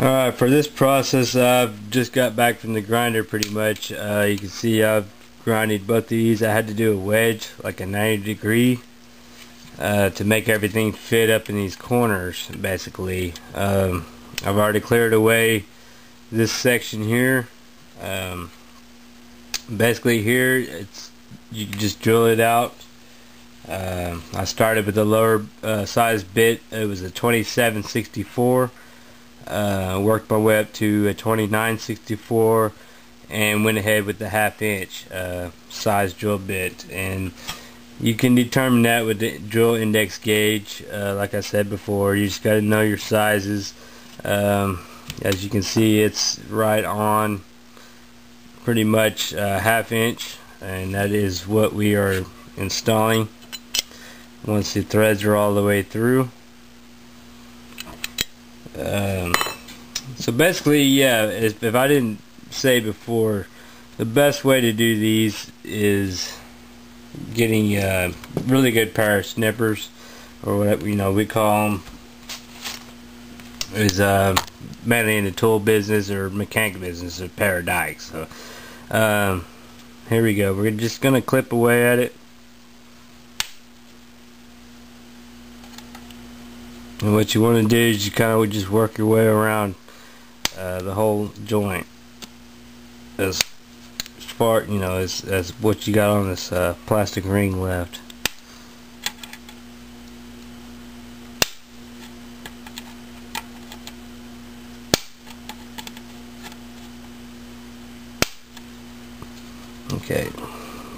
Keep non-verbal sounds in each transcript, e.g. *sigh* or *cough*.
Alright, for this process I've just got back from the grinder pretty much. Uh, you can see I've grinded both these. I had to do a wedge, like a 90 degree, uh, to make everything fit up in these corners, basically. Um, I've already cleared away this section here. Um, basically here, it's you just drill it out. Uh, I started with the lower uh, size bit. It was a 2764 uh, worked my way up to a 2964 and went ahead with the half inch uh, size drill bit. And you can determine that with the drill index gauge uh, like I said before you just got to know your sizes. Um, as you can see it's right on pretty much uh, half inch and that is what we are installing. Once the threads are all the way through um, so basically, yeah, if, I didn't say before, the best way to do these is getting a really good pair of snippers, or whatever you know we call them, is uh, mainly in the tool business or mechanic business, a pair of dikes. So um, here we go. We're just gonna clip away at it. And what you want to do is you kind of just work your way around uh, the whole joint as far, you know, as, as what you got on this uh, plastic ring left. Okay,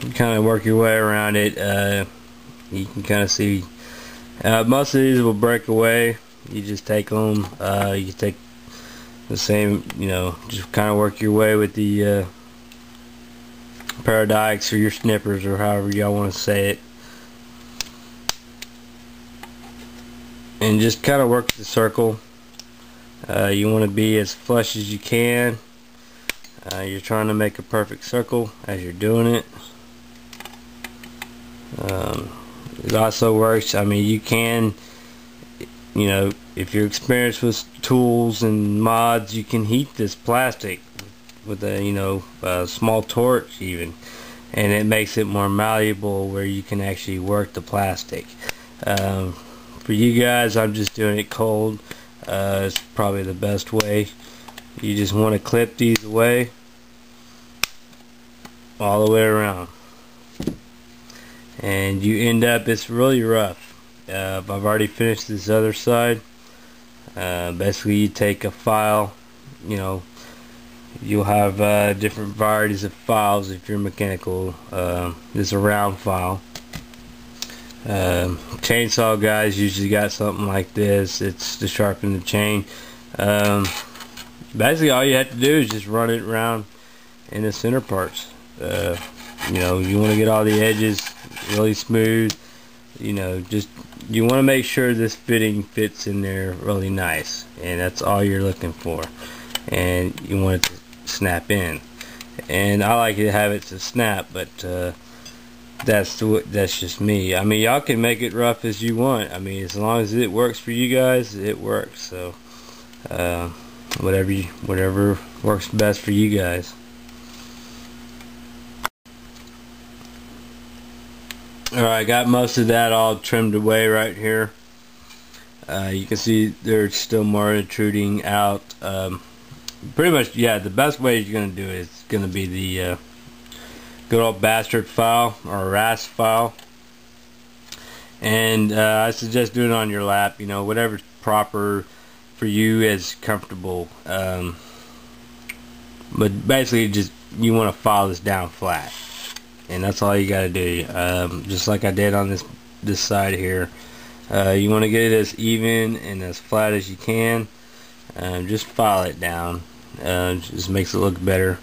you kind of work your way around it. Uh, you can kind of see uh, most of these will break away. You just take them. Uh, you take the same, you know, just kind of work your way with the uh, pair dikes or your snippers or however y'all want to say it. And just kind of work the circle. Uh, you want to be as flush as you can. Uh, you're trying to make a perfect circle as you're doing it. Um, it also works I mean you can you know if you're experienced with tools and mods you can heat this plastic with a you know a small torch even and it makes it more malleable where you can actually work the plastic. Um, for you guys I'm just doing it cold. Uh, it's probably the best way. You just want to clip these away all the way around and you end up it's really rough. Uh, I've already finished this other side. Uh, basically you take a file you know you'll have uh, different varieties of files if you're mechanical. This is a round file. Um, chainsaw guys usually got something like this. It's to sharpen the chain. Um, basically all you have to do is just run it around in the center parts. Uh, you know you want to get all the edges really smooth you know just you want to make sure this fitting fits in there really nice and that's all you're looking for and you want it to snap in. And I like to have it to snap but uh, that's the, that's just me. I mean y'all can make it rough as you want. I mean as long as it works for you guys it works. So uh, whatever you, whatever works best for you guys Alright, got most of that all trimmed away right here. Uh, you can see there's still more intruding out. Um, pretty much, yeah, the best way you're going to do it is going to be the uh, good old bastard file or rasp file. And uh, I suggest doing it on your lap, you know, whatever's proper for you is comfortable. Um, but basically, just you want to file this down flat and that's all you got to do um, just like I did on this this side here uh, you want to get it as even and as flat as you can um, just file it down uh, just makes it look better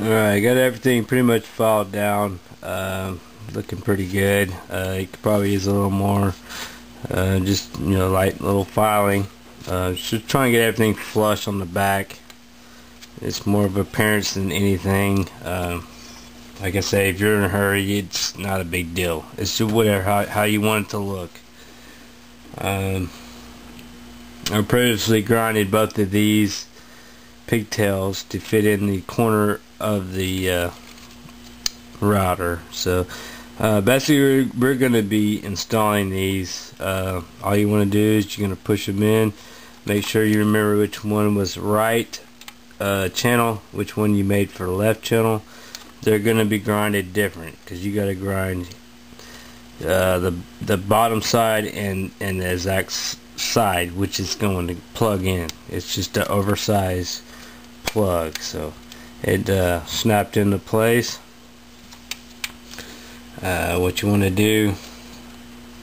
Alright, got everything pretty much filed down. Uh, looking pretty good. Uh, could probably use a little more. Uh, just, you know, light little filing. Uh, just trying to get everything flush on the back. It's more of appearance than anything. Uh, like I say, if you're in a hurry, it's not a big deal. It's just whatever how, how you want it to look. Um, I previously grinded both of these pigtails to fit in the corner of the uh, router. So uh, basically we're, we're going to be installing these. Uh, all you want to do is you're going to push them in. Make sure you remember which one was right uh, channel, which one you made for left channel. They're going to be grinded different because you got to grind uh, the the bottom side and and the exact side which is going to plug in. It's just an oversized plug, so it uh, snapped into place. Uh, what you want to do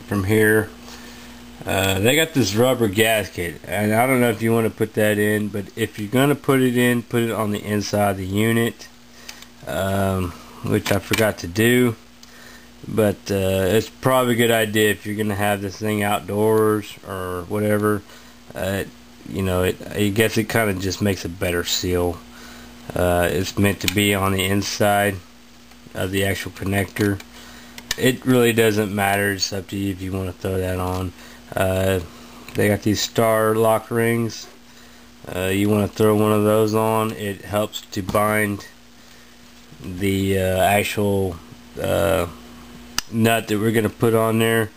from here. Uh, they got this rubber gasket and I don't know if you want to put that in but if you're gonna put it in put it on the inside of the unit um, which I forgot to do. But uh, it's probably a good idea if you're gonna have this thing outdoors or whatever. Uh, you know it I guess it kind of just makes a better seal. Uh, it's meant to be on the inside of the actual connector it really doesn't matter. It's up to you if you want to throw that on. Uh, they got these star lock rings. Uh, you want to throw one of those on it helps to bind the uh, actual uh, nut that we're gonna put on there.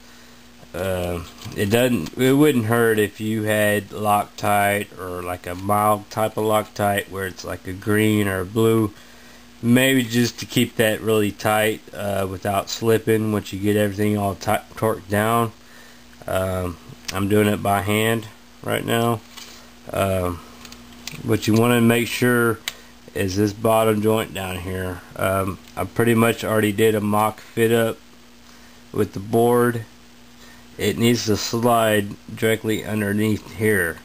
Uh, it doesn't it wouldn't hurt if you had Loctite or like a mild type of Loctite where it's like a green or a blue maybe just to keep that really tight uh, without slipping once you get everything all torqued down. Um, I'm doing it by hand right now. Um, what you want to make sure is this bottom joint down here. Um, I pretty much already did a mock fit up with the board. It needs to slide directly underneath here.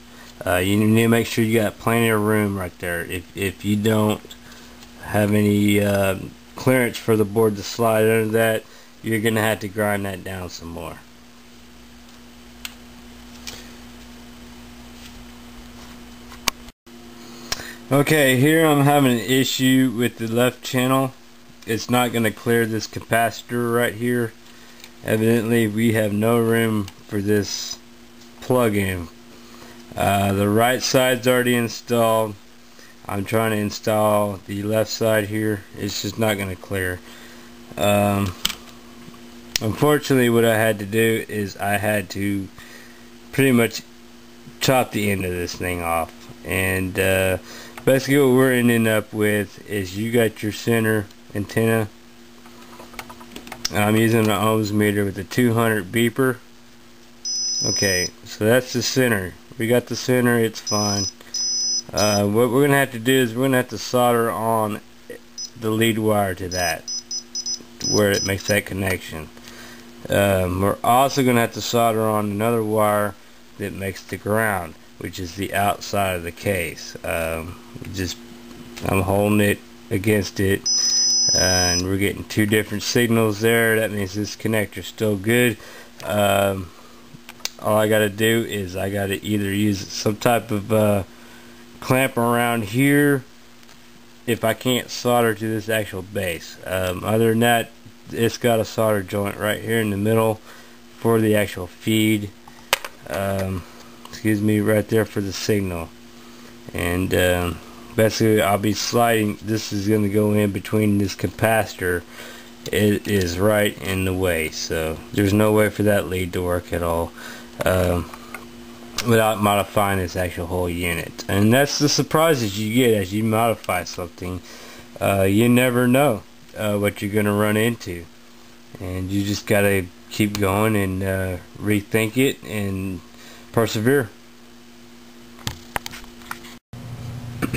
Uh, you need to make sure you got plenty of room right there. If, if you don't have any uh, clearance for the board to slide under that you're gonna have to grind that down some more Okay, here I'm having an issue with the left channel. It's not going to clear this capacitor right here. Evidently, we have no room for this plug-in. Uh, the right side's already installed. I'm trying to install the left side here. It's just not going to clear. Um, unfortunately, what I had to do is I had to pretty much chop the end of this thing off. And uh, basically what we're ending up with is you got your center antenna I'm using an ohms meter with a 200 beeper okay so that's the center we got the center it's fine uh, what we're gonna have to do is we're gonna have to solder on the lead wire to that where it makes that connection um, we're also gonna have to solder on another wire that makes the ground which is the outside of the case. Um, just I'm holding it against it and we're getting two different signals there. That means this connector is still good. Um, all I got to do is I got to either use some type of uh, clamp around here if I can't solder to this actual base. Um, other than that, it's got a solder joint right here in the middle for the actual feed. Um, excuse me right there for the signal and um, basically I'll be sliding this is going to go in between this capacitor it is right in the way so there's no way for that lead to work at all um, without modifying this actual whole unit and that's the surprises you get as you modify something uh, you never know uh, what you're going to run into and you just got to keep going and uh, rethink it and persevere. *clears throat*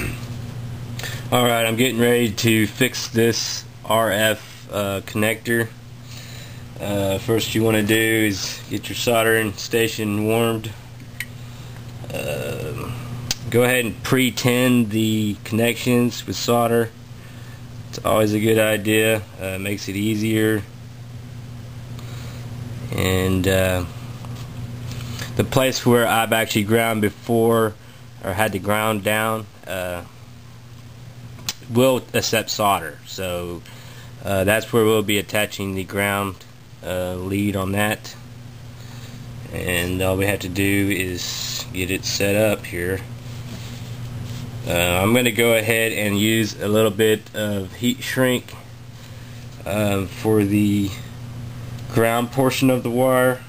Alright, I'm getting ready to fix this RF uh, connector. Uh, first you want to do is get your soldering station warmed. Uh, go ahead and pre-tin the connections with solder. It's always a good idea. Uh, makes it easier. And uh, the place where I've actually ground before or had to ground down uh, will accept solder so uh, that's where we'll be attaching the ground uh, lead on that and all we have to do is get it set up here. Uh, I'm going to go ahead and use a little bit of heat shrink um, for the ground portion of the wire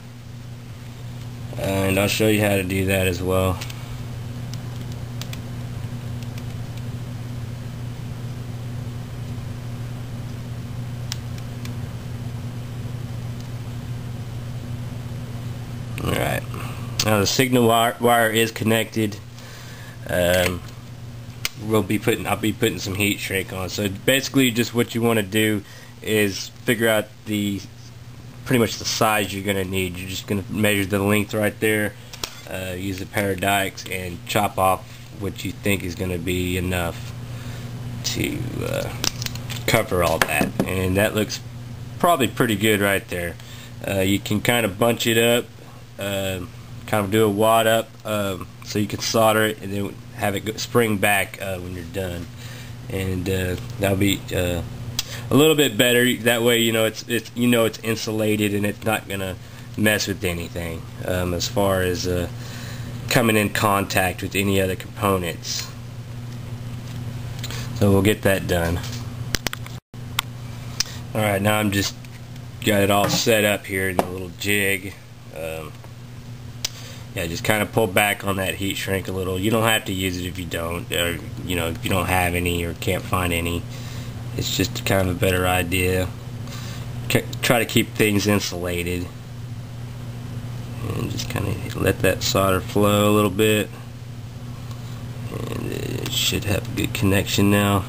and I'll show you how to do that as well Alright. Now the signal wire, wire is connected. Um, we'll be putting I'll be putting some heat shrink on. So basically just what you want to do is figure out the pretty much the size you're going to need. You're just going to measure the length right there, uh, use a pair of dikes and chop off what you think is going to be enough to uh, cover all that. And that looks probably pretty good right there. Uh, you can kind of bunch it up uh, kind of do a wad up um, so you can solder it and then have it spring back uh, when you're done. And uh, that'll be uh, a little bit better. That way you know it's it's you know it's insulated and it's not gonna mess with anything um, as far as uh, coming in contact with any other components. So we'll get that done. Alright now I'm just got it all set up here in a little jig. Um, yeah, just kind of pull back on that heat shrink a little. You don't have to use it if you don't, or you know, if you don't have any or can't find any. It's just kind of a better idea. Try to keep things insulated, and just kind of let that solder flow a little bit, and it should have a good connection now.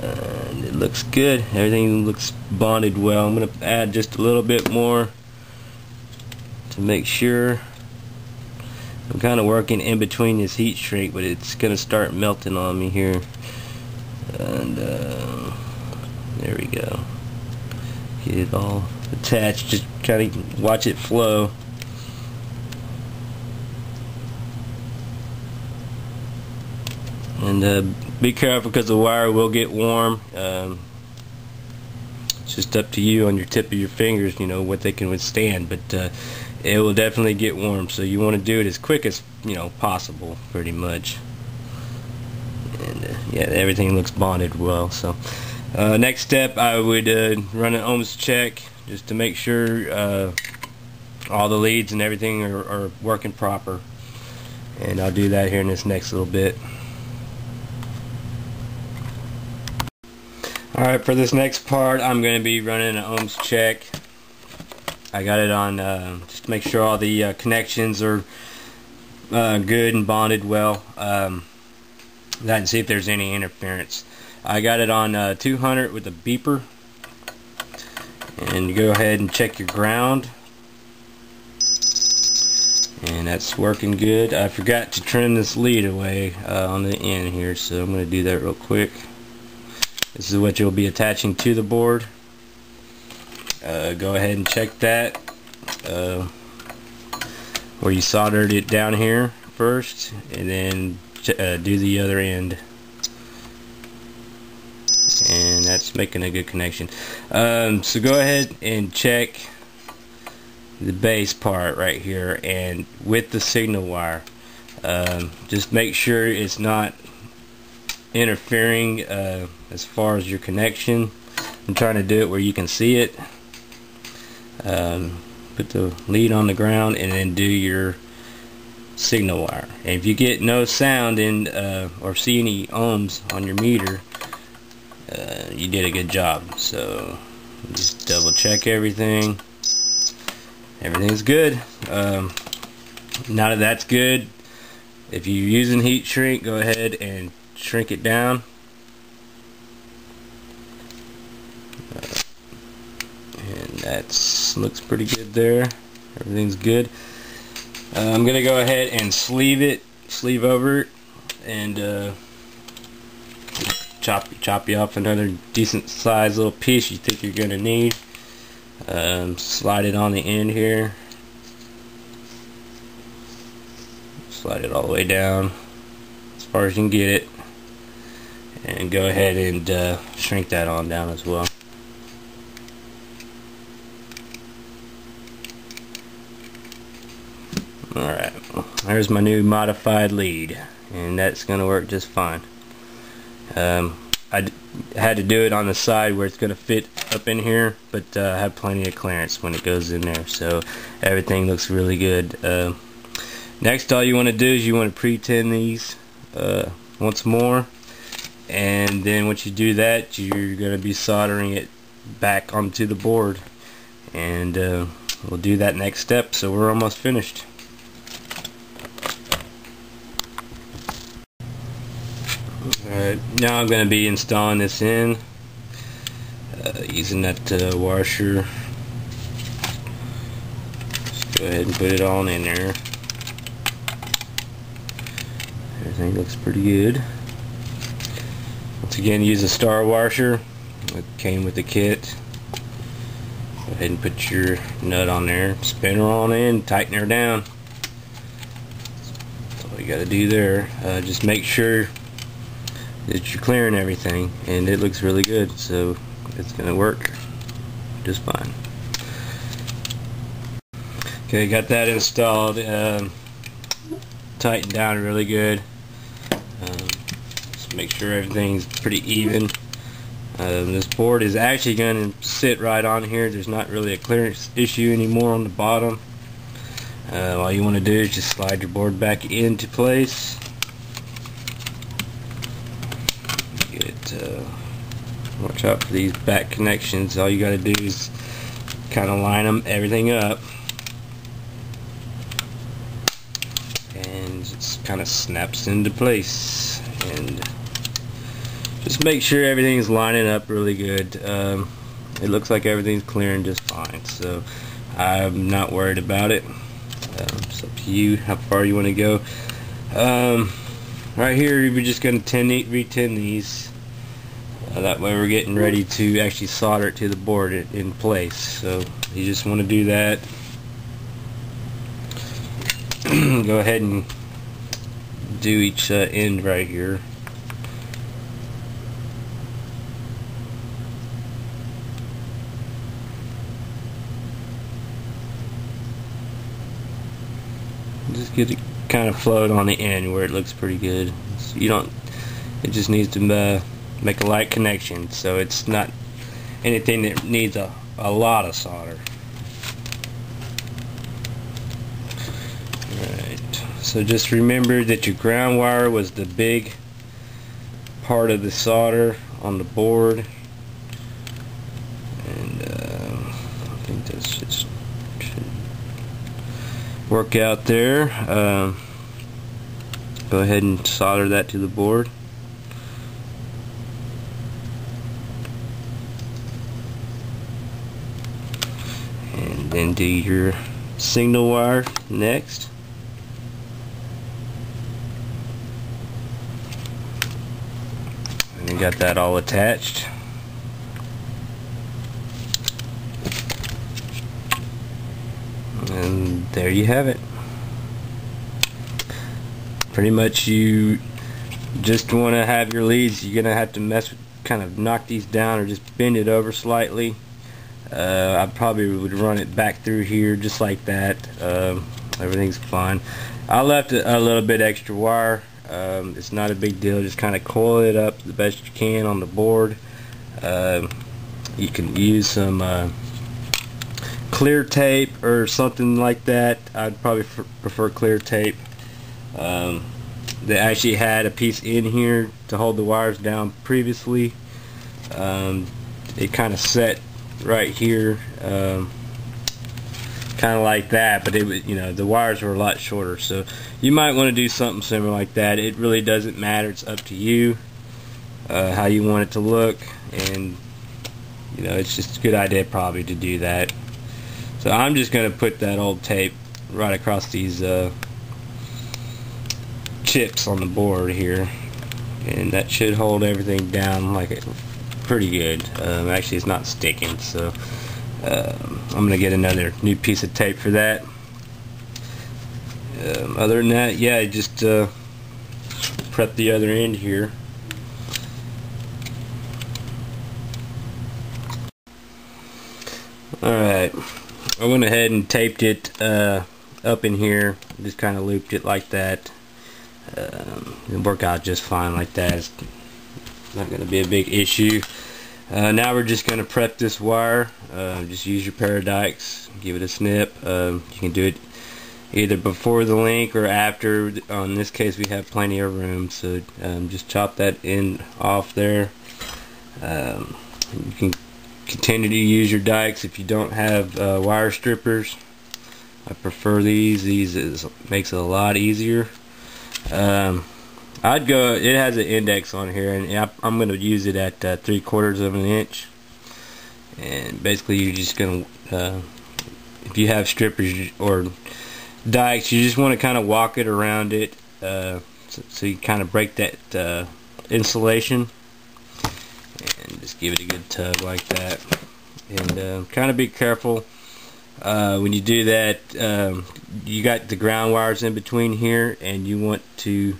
And it looks good. Everything looks bonded well. I'm gonna add just a little bit more to make sure I'm kind of working in between this heat shrink but it's gonna start melting on me here. And uh, there we go. Get it all attached just kind of watch it flow. And uh, be careful because the wire will get warm. Um, it's just up to you on your tip of your fingers you know what they can withstand. But uh, it will definitely get warm so you want to do it as quick as you know possible pretty much. And uh, yeah everything looks bonded well so uh, next step I would uh, run an ohms check just to make sure uh, all the leads and everything are, are working proper. And I'll do that here in this next little bit. Alright, for this next part, I'm going to be running an ohms check. I got it on uh, just to make sure all the uh, connections are uh, good and bonded well. Um, that and see if there's any interference. I got it on uh, 200 with a beeper. And you go ahead and check your ground. And that's working good. I forgot to trim this lead away uh, on the end here, so I'm going to do that real quick. This is what you'll be attaching to the board. Uh, go ahead and check that. Uh, where you soldered it down here first and then uh, do the other end. And that's making a good connection. Um, so go ahead and check the base part right here and with the signal wire um, just make sure it's not interfering uh, as far as your connection. I'm trying to do it where you can see it um, put the lead on the ground and then do your signal wire. And if you get no sound in uh, or see any ohms on your meter uh, you did a good job. So just double check everything. Everything's good. Um, now that that's good if you're using heat shrink go ahead and shrink it down uh, and that looks pretty good there. Everything's good. Uh, I'm gonna go ahead and sleeve it sleeve over it and uh, chop chop you off another decent sized little piece you think you're gonna need. Um, slide it on the end here. Slide it all the way down as far as you can get it. And go ahead and uh, shrink that on down as well. Alright, there's my new modified lead and that's going to work just fine. Um, I had to do it on the side where it's going to fit up in here but uh, I have plenty of clearance when it goes in there so everything looks really good. Uh, next all you want to do is you want to pre-tin these uh, once more and then once you do that you're going to be soldering it back onto the board and uh, we'll do that next step so we're almost finished. Now I'm going to be installing this in uh, using that uh, washer. Just go ahead and put it on in there. Everything looks pretty good. Once again, use a star washer. It came with the kit. Go ahead and put your nut on there. Spin her on in, tighten her down. That's all you got to do there. Uh, just make sure that you're clearing everything and it looks really good so it's gonna work just fine. Okay got that installed um, tightened down really good. Um, just make sure everything's pretty even. Um, this board is actually going to sit right on here. There's not really a clearance issue anymore on the bottom. Uh, all you want to do is just slide your board back into place uh, watch out for these back connections. All you got to do is kind of line them everything up. And it kind of snaps into place. And just make sure everything's lining up really good. Um, it looks like everything's clearing just fine so I'm not worried about it. Um, it's up to you how far you want to go. Um, right here we're just going to retin these that way we're getting ready to actually solder it to the board in place. So you just want to do that. *clears throat* Go ahead and do each uh, end right here. Just get it kind of float on the end where it looks pretty good. So you don't. It just needs to uh, make a light connection so it's not anything that needs a, a lot of solder. Right. so just remember that your ground wire was the big part of the solder on the board. And uh, I think that's just work out there. Uh, go ahead and solder that to the board then do your signal wire next. And you got that all attached. And there you have it. Pretty much you just want to have your leads. You're gonna have to mess with kind of knock these down or just bend it over slightly uh, I probably would run it back through here just like that. Um, everything's fine. I left a, a, little bit extra wire. Um, it's not a big deal. Just kind of coil it up the best you can on the board. Uh, you can use some uh, clear tape or something like that. I'd probably prefer clear tape. Um, they actually had a piece in here to hold the wires down previously. Um, it kind of set right here um, kind of like that but it was you know the wires were a lot shorter so you might want to do something similar like that. It really doesn't matter it's up to you uh, how you want it to look and you know it's just a good idea probably to do that. So I'm just gonna put that old tape right across these uh, chips on the board here and that should hold everything down like it pretty good. Um, actually, it's not sticking, so uh, I'm gonna get another new piece of tape for that. Um, other than that, yeah, I just uh, prep the other end here. Alright, I went ahead and taped it uh, up in here, just kind of looped it like that. Um, it worked out just fine like that. It's, not going to be a big issue. Uh, now we're just going to prep this wire. Uh, just use your Paradykes, give it a snip. Um, you can do it either before the link or after. On this case we have plenty of room, so um, just chop that end off there. Um, you can continue to use your dikes if you don't have uh, wire strippers. I prefer these. These is, makes it a lot easier. Um, I'd go. It has an index on here, and I'm going to use it at uh, three quarters of an inch. And basically, you're just going to, uh, if you have strippers or dikes, you just want to kind of walk it around it, uh, so, so, you kind of break that uh, insulation and just give it a good tug like that and uh, kind of be careful uh, when you do that um, you got the ground wires in between here and you want to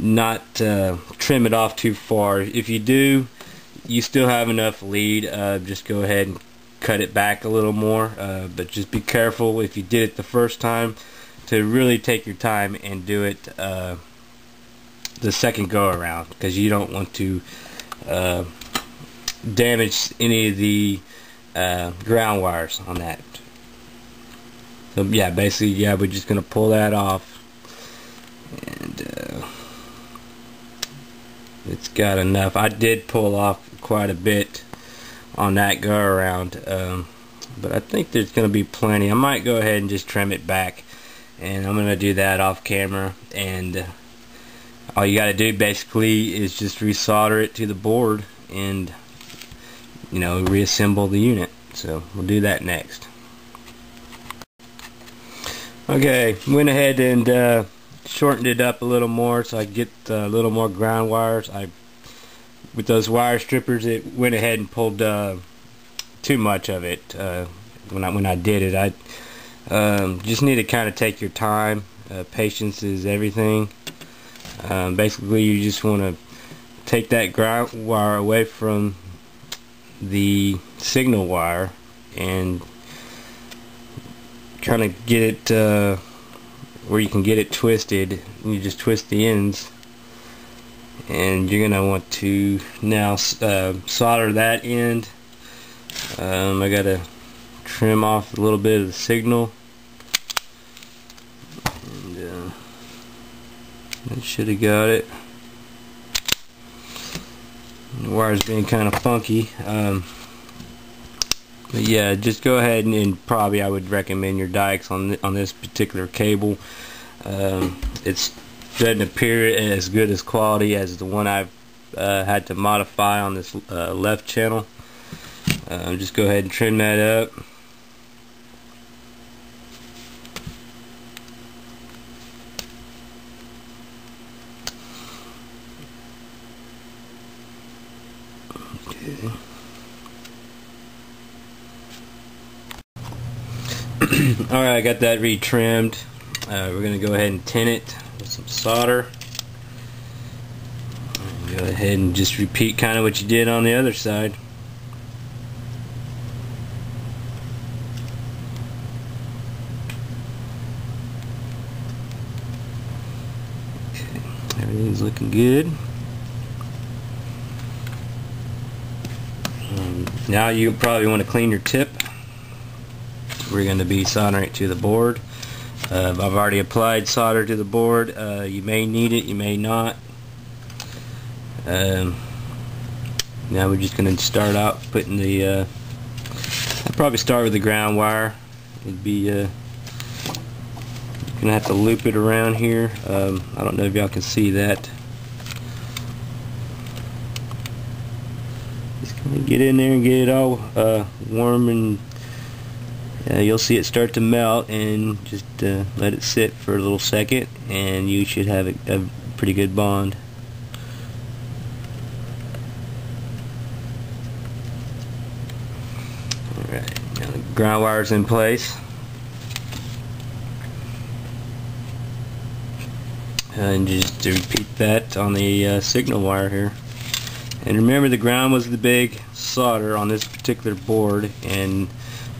not uh, trim it off too far if you do you still have enough lead uh, just go ahead and cut it back a little more uh, but just be careful if you did it the first time to really take your time and do it uh, the second go around because you don't want to uh, damage any of the ground wires on that. So yeah, basically, yeah, we're just gonna pull that off, and uh, it's got enough. I did pull off quite a bit on that go around, um, but I think there's gonna be plenty. I might go ahead and just trim it back, and I'm gonna do that off camera and. Uh, all you got to do basically is just resolder it to the board and you know reassemble the unit so we'll do that next okay went ahead and uh, shortened it up a little more so I get a little more ground wires. I with those wire strippers it went ahead and pulled uh, too much of it uh, when I when I did it. I um, just need to kind of take your time uh, patience is everything. Um, basically you just want to take that ground wire away from the signal wire and kind of get it uh, where you can get it twisted you just twist the ends and you're gonna want to now uh, solder that end um, I gotta trim off a little bit of the signal I should have got it. The wire's being kind of funky. Um, but yeah, just go ahead and, and, probably I would recommend your dikes on th on this particular cable. Um, it doesn't appear as good as quality as the one I've uh, had to modify on this uh, left channel. Uh, just go ahead and trim that up. Alright, I got that retrimmed. Uh, we're going to go ahead and tin it with some solder. Go ahead and just repeat kind of what you did on the other side. Okay, everything's looking good. Um, now you probably want to clean your tip we're going to be soldering it to the board. Uh, I've already applied solder to the board. Uh, you may need it, you may not. Um, now we're just going to start out putting the, uh, I'll probably start with the ground wire. It'd be, uh, gonna have to loop it around here. Um, I don't know if y'all can see that. Just gonna get in there and get it all uh, warm and uh, you'll see it start to melt and just uh, let it sit for a little second and you should have a, a pretty good bond. Alright, now the ground wire's in place. And just repeat that on the uh, signal wire here. And remember the ground was the big solder on this particular board and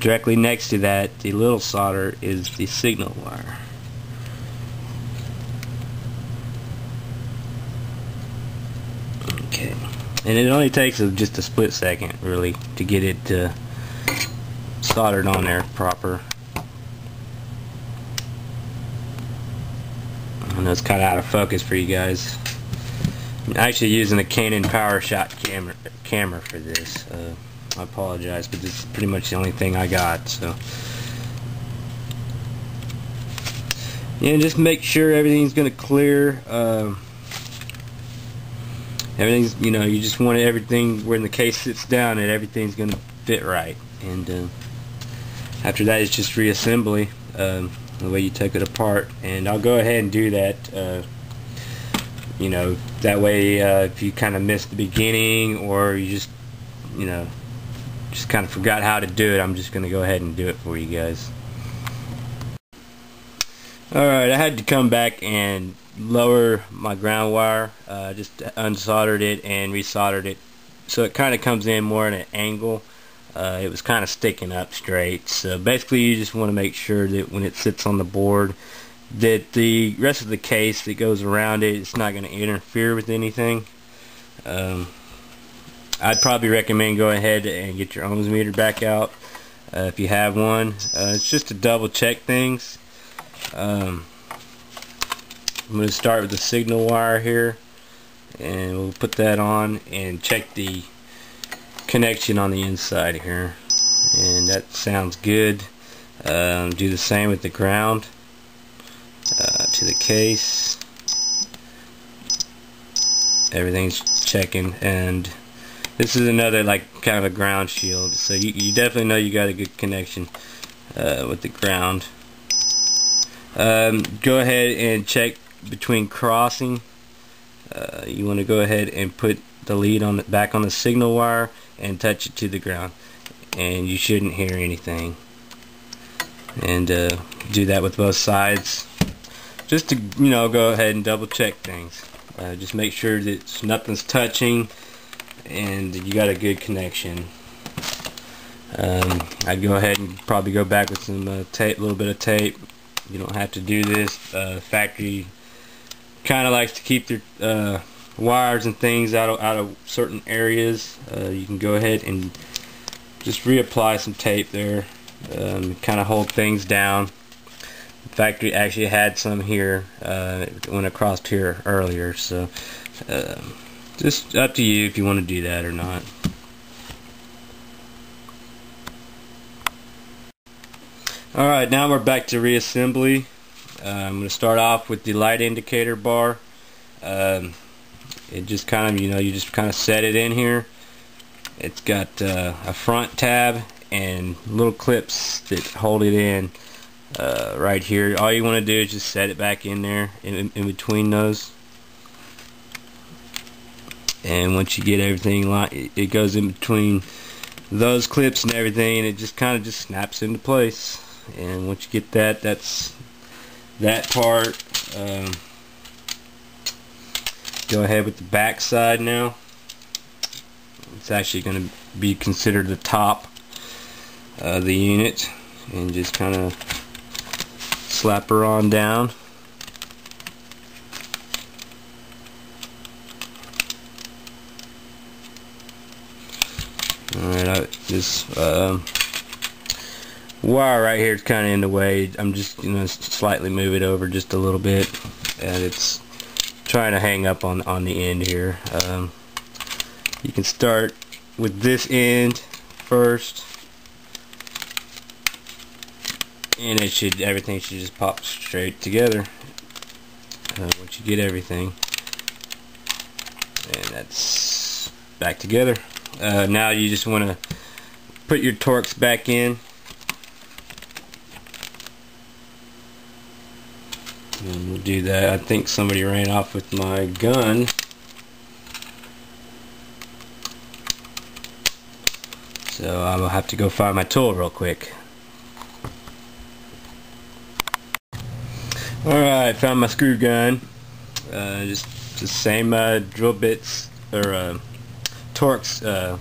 directly next to that, the little solder, is the signal wire. Okay, and it only takes just a split second, really, to get it uh, soldered on there proper. I know it's kind of out of focus for you guys. I'm actually using a Canon PowerShot camera camera for this. Uh, I apologize, but this is pretty much the only thing I got. So, yeah, just make sure everything's gonna clear. Um, everything's, you know, you just want everything when the case sits down and everything's gonna fit right. And uh, after that, it's just reassembly. Um, the way you took it apart and I'll go ahead and do that uh, you know that way uh, if you kind of missed the beginning or you just you know just kind of forgot how to do it. I'm just gonna go ahead and do it for you guys. Alright I had to come back and lower my ground wire. Uh, just unsoldered it and resoldered it. So it kind of comes in more at an angle. Uh, it was kind of sticking up straight. So basically you just want to make sure that when it sits on the board that the rest of the case that goes around it it's not going to interfere with anything. Um, I'd probably recommend go ahead and get your ohms meter back out uh, if you have one. Uh, it's just to double check things. Um, I'm going to start with the signal wire here and we'll put that on and check the connection on the inside here. And that sounds good. Um, do the same with the ground uh, to the case. Everything's checking and this is another like kind of a ground shield so you, you definitely know you got a good connection uh, with the ground. Um, go ahead and check between crossing. Uh, you want to go ahead and put the lead on the, back on the signal wire and touch it to the ground and you shouldn't hear anything. And uh, do that with both sides. Just to you know go ahead and double check things. Uh, just make sure that nothing's touching and you got a good connection. Um, I'd go ahead and probably go back with some uh, tape a little bit of tape. You don't have to do this. Uh, factory kind of likes to keep their uh, wires and things out of, out of certain areas. Uh, you can go ahead and just reapply some tape there um, kind of hold things down. The factory actually had some here uh, went across here earlier so uh, just up to you if you want to do that or not. Alright now we're back to reassembly. Uh, I'm going to start off with the light indicator bar. Um, it just kind of you know you just kind of set it in here. It's got uh, a front tab and little clips that hold it in uh, right here. All you want to do is just set it back in there in, in between those and once you get everything like it goes in between those clips and everything and it just kind of just snaps into place. And once you get that that's that part um, go ahead with the back side now. It's actually going to be considered the top of the unit and just kind of slap her on down alright I this uh, wire right here is kind of in the way. I'm just going to slightly move it over just a little bit and it's trying to hang up on on the end here. Um, you can start with this end first and it should everything should just pop straight together uh, once you get everything. And that's back together uh, now you just want to put your Torx back in And we'll do that. I think somebody ran off with my gun. So I will have to go find my tool real quick. Alright, found my screw gun. Uh, just the same uh, drill bits or uh, Torx uh,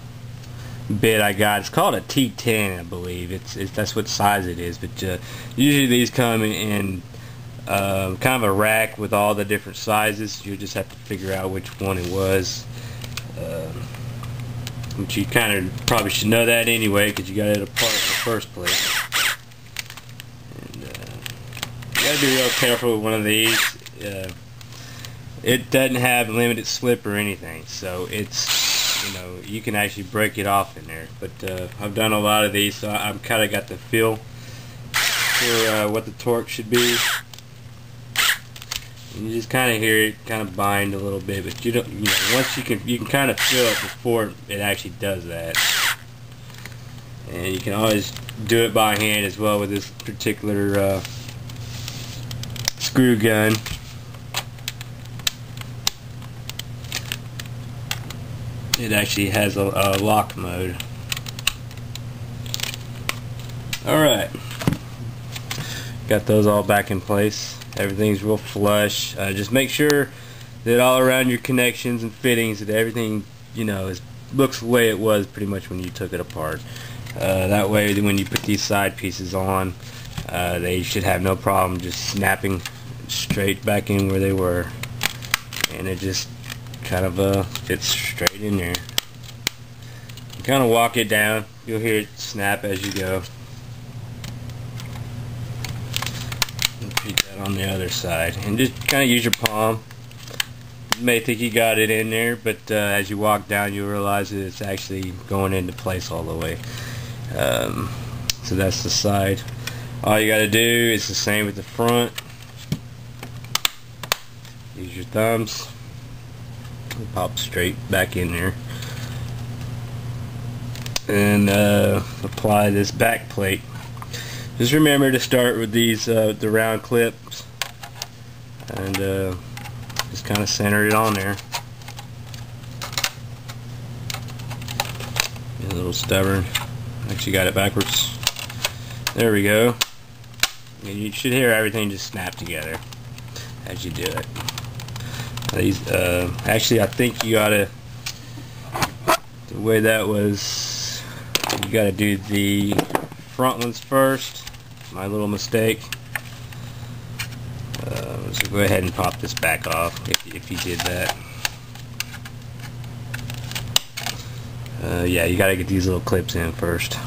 bit I got. It's called a T10, I believe. It's, it's that's what size it is. But uh, usually these come in, in uh, kind of a rack with all the different sizes. You just have to figure out which one it was. Um, which you kind of probably should know that anyway because you got it apart in the first place. Uh, you gotta be real careful with one of these. Uh, it doesn't have limited slip or anything, so it's you know, you can actually break it off in there. But uh, I've done a lot of these, so I've kind of got the feel for uh, what the torque should be. And you just kind of hear it kind of bind a little bit, but you don't, you know, once you can, you can kind of feel it before it actually does that. And you can always do it by hand as well with this particular uh, screw gun. It actually has a, a lock mode. Alright. Got those all back in place. Everything's real flush. Uh, just make sure that all around your connections and fittings that everything, you know, is looks the way it was pretty much when you took it apart. Uh, that way when you put these side pieces on, uh, they should have no problem just snapping straight back in where they were. And it just kind of uh, fits straight in there. You kind of walk it down. You'll hear it snap as you go. Repeat that on the other side. And just kind of use your palm. You may think you got it in there, but uh, as you walk down, you'll realize that it's actually going into place all the way. Um, so that's the side. All you got to do is the same with the front. Use your thumbs pop straight back in there and uh, apply this back plate. Just remember to start with these uh, the round clips. And uh, just kind of center it on there. A little stubborn. Actually got it backwards. There we go. And you should hear everything just snap together as you do it uh, actually, I think you gotta, the way that was, you gotta do the front ones first. My little mistake. Uh, so go ahead and pop this back off if, if you did that. Uh, yeah, you gotta get these little clips in first.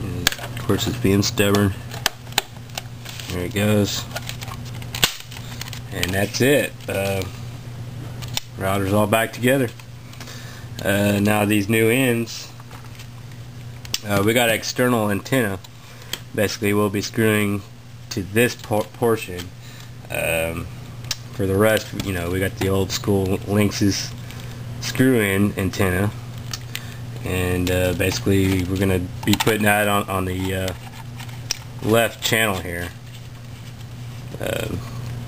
And of course, it's being stubborn. There it goes. And that's it. Uh, router's all back together. Uh, now these new ends, uh, we got external antenna. Basically, we'll be screwing to this por portion. Um, for the rest, you know, we got the old school Linksys screw-in antenna. And uh, basically, we're going to be putting that on, on the uh, left channel here uh,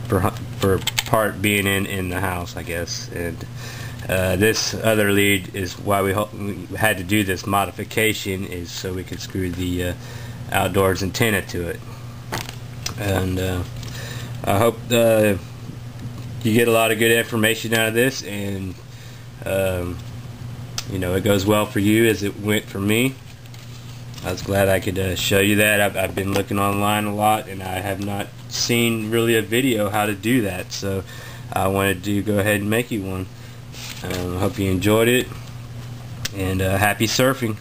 for, for part being in, in the house, I guess. And uh, this other lead is why we, we, had to do this modification is so we could screw the uh, outdoors antenna to it. And uh, I hope uh, you get a lot of good information out of this and um, you know it goes well for you as it went for me. I was glad I could uh, show you that. I've, I've, been looking online a lot and I have not seen really a video how to do that. So I wanted to go ahead and make you one. I um, hope you enjoyed it and uh, happy surfing.